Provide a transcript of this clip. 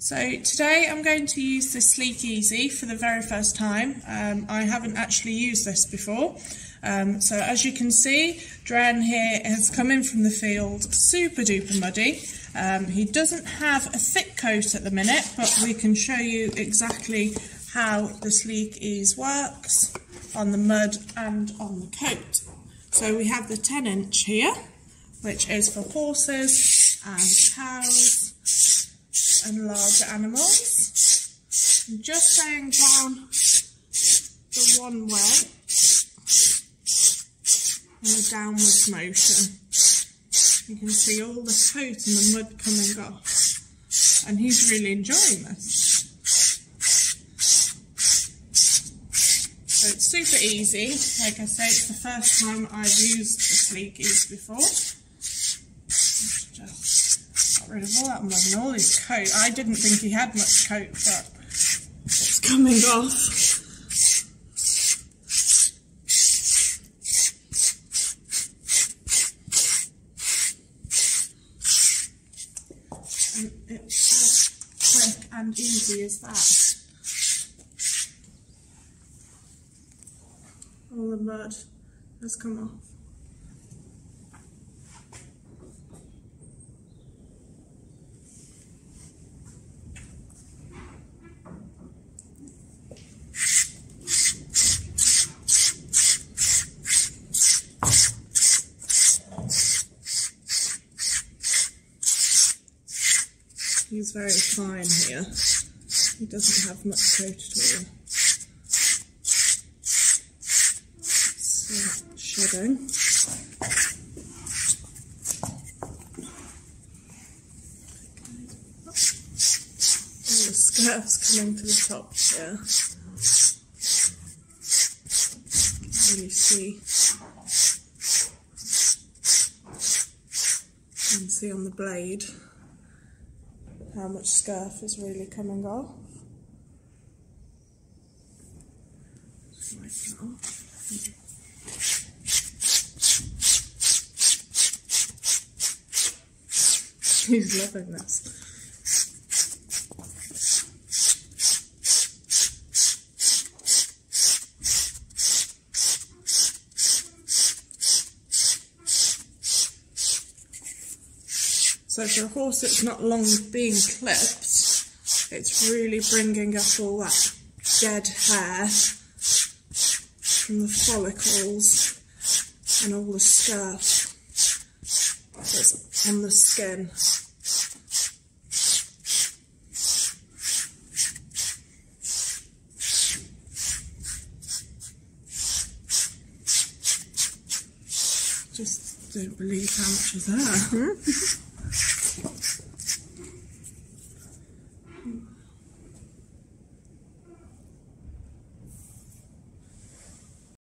So today I'm going to use the SleekEZ for the very first time. Um, I haven't actually used this before. Um, so as you can see, Dren here has come in from the field super duper muddy. Um, he doesn't have a thick coat at the minute, but we can show you exactly how the SleekEZ works on the mud and on the coat. So we have the 10 inch here, which is for horses and cows and larger animals. I'm just going down the one way in a downwards motion. You can see all the coat and the mud coming off. And he's really enjoying this. So it's super easy. Like I say, it's the first time I've used the SleekEZ before. Rid of all that mud all his coat. I didn't think he had much coat, but it's coming off. And it's as quick and easy as that. All the mud has come off. He's very fine here. He doesn't have much coat at all. So. All oh, the skirts coming to the top here. Can really see. You can see on the blade how much scurf is really coming off. He's loving this. So for a horse that's not long being clipped, it's really bringing up all that dead hair from the follicles and all the scurf that's on the skin. Just don't believe how much is there.